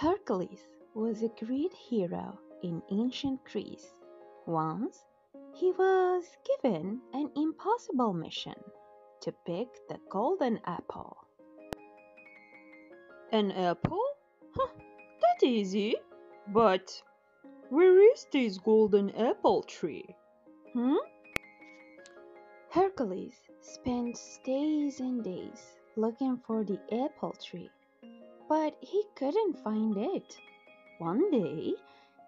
Hercules was a great hero in ancient Greece. Once he was given an impossible mission to pick the golden apple. An apple? Huh, that easy. But where is this golden apple tree? Hmm? Hercules spent days and days looking for the apple tree, but he couldn't find it. One day,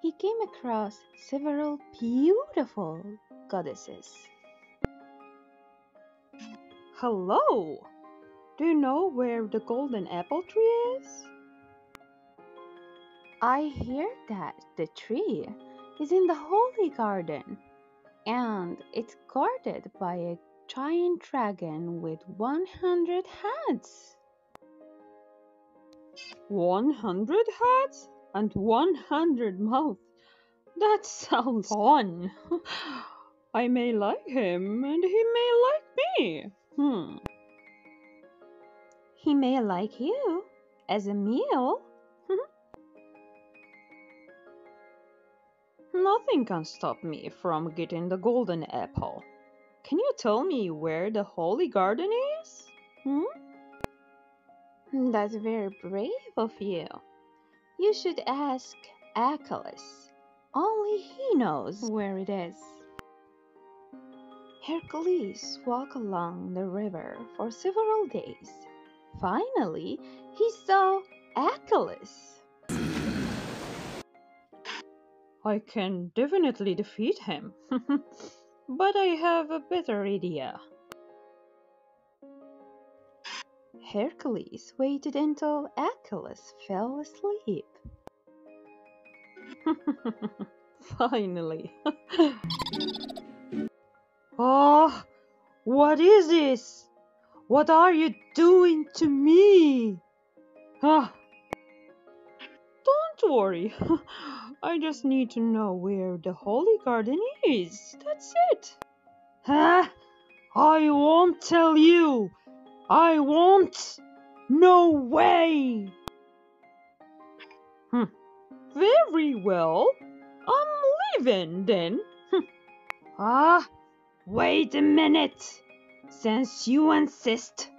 he came across several beautiful goddesses. Hello! Do you know where the golden apple tree is? I hear that the tree is in the holy garden and it's guarded by a giant dragon with 100 heads. 100 heads and 100 mouths. That sounds fun. I may like him and he may like me. Hmm. He may like you as a meal. Nothing can stop me from getting the golden apple. Can you tell me where the holy garden is? Hmm? That's very brave of you. You should ask Achilles. Only he knows where it is. Hercules walked along the river for several days. Finally, he saw Achilles. I can definitely defeat him. but I have a better idea. Hercules waited until Achilles fell asleep. Finally. oh, what is this? What are you doing to me? Ah, don't worry. I just need to know where the holy garden is. That's it. Huh? I won't tell you. I won't. No way. Hmm. Very well. I'm leaving then. ah, wait a minute. Since you insist,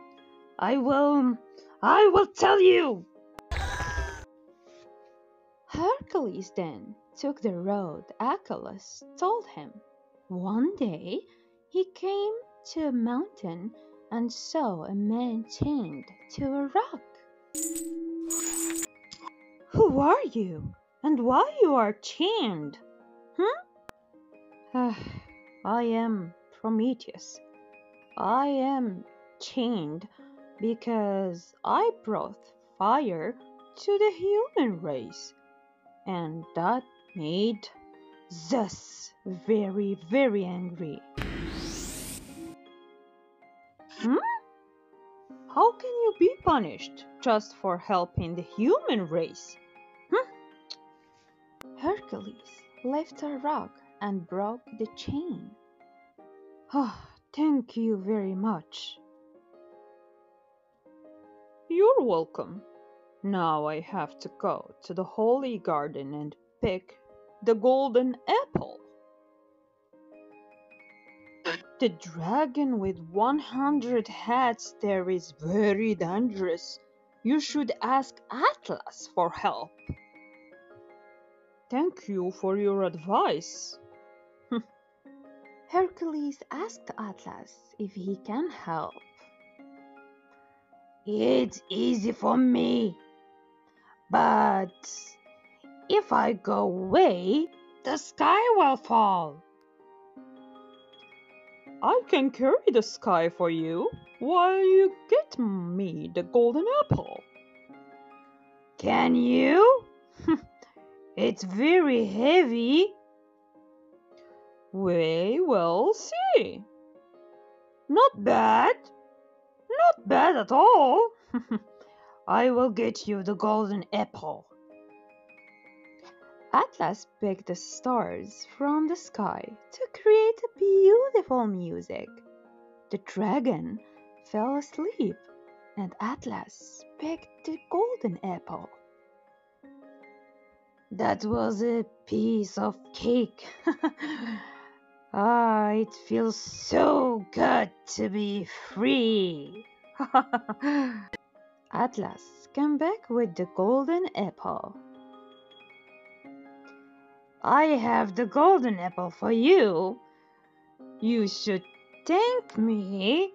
I will. I will tell you. Hercules then took the road Achilles told him. One day he came to a mountain and saw a man chained to a rock. Who are you? And why you are chained? Hmm? I am Prometheus. I am chained because I brought fire to the human race and that made Zeus very, very angry. Hmm? How can you be punished just for helping the human race? Hmm? Hercules left a rock and broke the chain. Oh, thank you very much. You're welcome. Now I have to go to the holy garden and pick the golden apple. The dragon with 100 heads there is very dangerous. You should ask Atlas for help. Thank you for your advice. Hercules asked Atlas if he can help. It's easy for me, but if I go away, the sky will fall. I can carry the sky for you while you get me the golden apple. Can you? it's very heavy. We will see. Not bad. Not bad at all. I will get you the golden apple. Atlas picked the stars from the sky to create a beautiful music. The dragon fell asleep and Atlas picked the golden apple. That was a piece of cake. ah, it feels so good to be free. Atlas, come back with the golden apple. I have the golden apple for you. You should thank me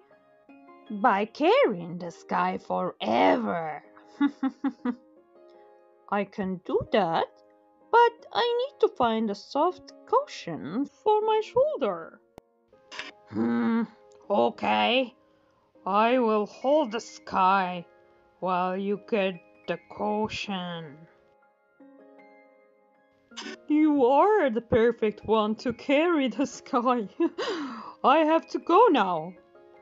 by carrying the sky forever. I can do that, but I need to find a soft cushion for my shoulder. Hmm, okay. I will hold the sky while you get the cushion. You are the perfect one to carry the sky. I have to go now,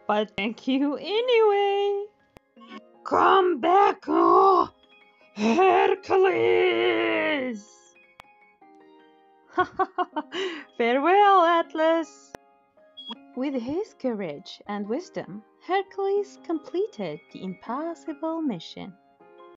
but thank you anyway. Come back, oh, Hercules! Farewell, Atlas! With his courage and wisdom, Hercules completed the impossible mission.